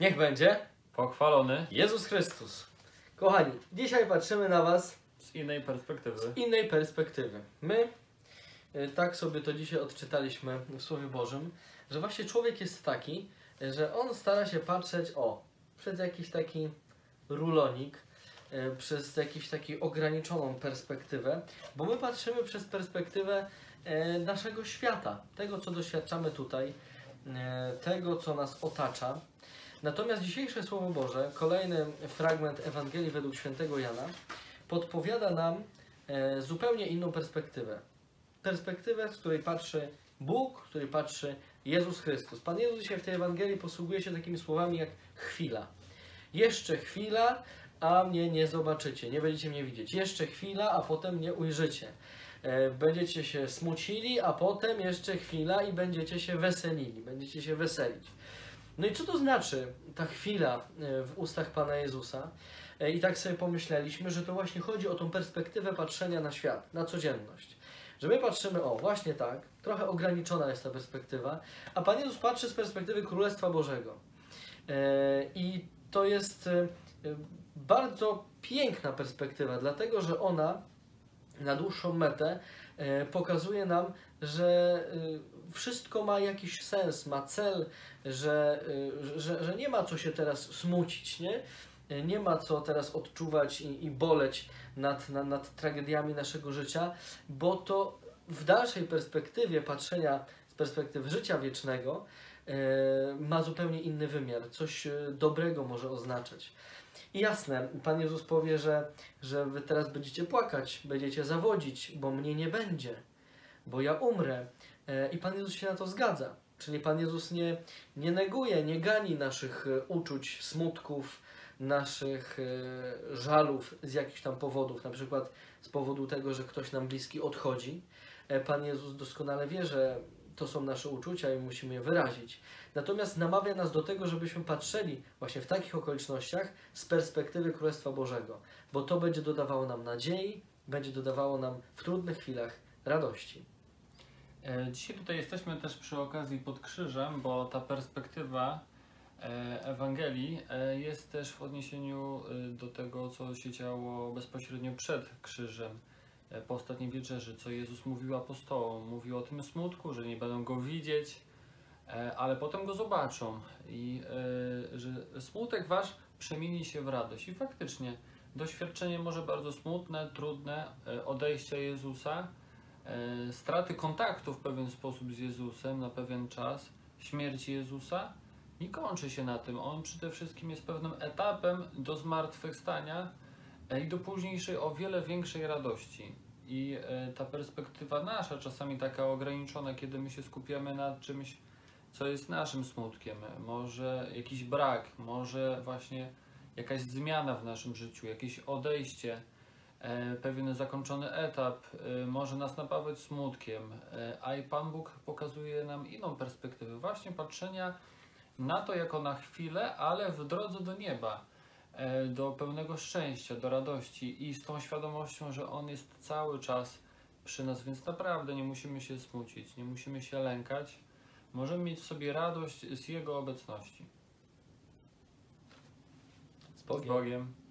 Niech będzie Pochwalony Jezus Chrystus. Kochani, dzisiaj patrzymy na Was z innej perspektywy. z innej perspektywy. My y, tak sobie to dzisiaj odczytaliśmy w Słowie Bożym, że właśnie człowiek jest taki, y, że on stara się patrzeć o, przez jakiś taki rulonik, y, przez jakiś taki ograniczoną perspektywę, bo my patrzymy przez perspektywę naszego świata, tego co doświadczamy tutaj, tego co nas otacza. Natomiast dzisiejsze Słowo Boże, kolejny fragment Ewangelii według świętego Jana, podpowiada nam e, zupełnie inną perspektywę. Perspektywę, z której patrzy Bóg, z której patrzy Jezus Chrystus. Pan Jezus dzisiaj w tej Ewangelii posługuje się takimi słowami jak chwila. Jeszcze chwila, a mnie nie zobaczycie, nie będziecie mnie widzieć. Jeszcze chwila, a potem mnie ujrzycie. E, Będziecie się smucili, a potem jeszcze chwila i będziecie się weselili, będziecie się weselić. No i co to znaczy ta chwila e, w ustach Pana Jezusa? E, I tak sobie pomyśleliśmy, że to właśnie chodzi o tą perspektywę patrzenia na świat, na codzienność. Że my patrzymy, o właśnie tak, trochę ograniczona jest ta perspektywa, a Pan Jezus patrzy z perspektywy Królestwa Bożego. E, I to jest bardzo piękna perspektywa, dlatego że ona na dłuższą metę e, pokazuje nam, że e, wszystko ma jakiś sens, ma cel, że, e, że, że nie ma co się teraz smucić, nie? Nie ma co teraz odczuwać i, i boleć nad, nad, nad tragediami naszego życia, bo to w dalszej perspektywie patrzenia z perspektywy życia wiecznego ma zupełnie inny wymiar, coś dobrego może oznaczać. I jasne, Pan Jezus powie, że, że wy teraz będziecie płakać, będziecie zawodzić, bo mnie nie będzie, bo ja umrę. E, I Pan Jezus się na to zgadza. Czyli Pan Jezus nie, nie neguje, nie gani naszych e, uczuć, smutków, naszych e, żalów z jakichś tam powodów, na przykład z powodu tego, że ktoś nam bliski odchodzi. Pan Jezus doskonale wie, że to są nasze uczucia i musimy je wyrazić. Natomiast namawia nas do tego, żebyśmy patrzyli właśnie w takich okolicznościach z perspektywy Królestwa Bożego, bo to będzie dodawało nam nadziei, będzie dodawało nam w trudnych chwilach radości. E, Dzisiaj tutaj jesteśmy też przy okazji pod krzyżem, bo ta perspektywa e, Ewangelii e, jest też w odniesieniu do tego, co się działo bezpośrednio przed krzyżem, po ostatniej wieczerzy, co Jezus mówił apostołom. Mówił o tym smutku, że nie będą go widzieć, e, ale potem go zobaczą i e, że smutek wasz przemieni się w radość. I faktycznie doświadczenie może bardzo smutne, trudne, e, odejścia Jezusa, e, straty kontaktu w pewien sposób z Jezusem na pewien czas, śmierci Jezusa, nie kończy się na tym. On przede wszystkim jest pewnym etapem do zmartwychwstania e, i do późniejszej o wiele większej radości. I e, ta perspektywa nasza, czasami taka ograniczona, kiedy my się skupiamy na czymś, co jest naszym smutkiem, może jakiś brak, może właśnie jakaś zmiana w naszym życiu, jakieś odejście, e, pewien zakończony etap e, może nas napawać smutkiem, e, a i Pan Bóg pokazuje nam inną perspektywę, właśnie patrzenia na to jako na chwilę, ale w drodze do nieba, e, do pełnego szczęścia, do radości i z tą świadomością, że On jest cały czas przy nas, więc naprawdę nie musimy się smucić, nie musimy się lękać, możemy mieć w sobie radość z Jego obecności. Z Z Bogiem.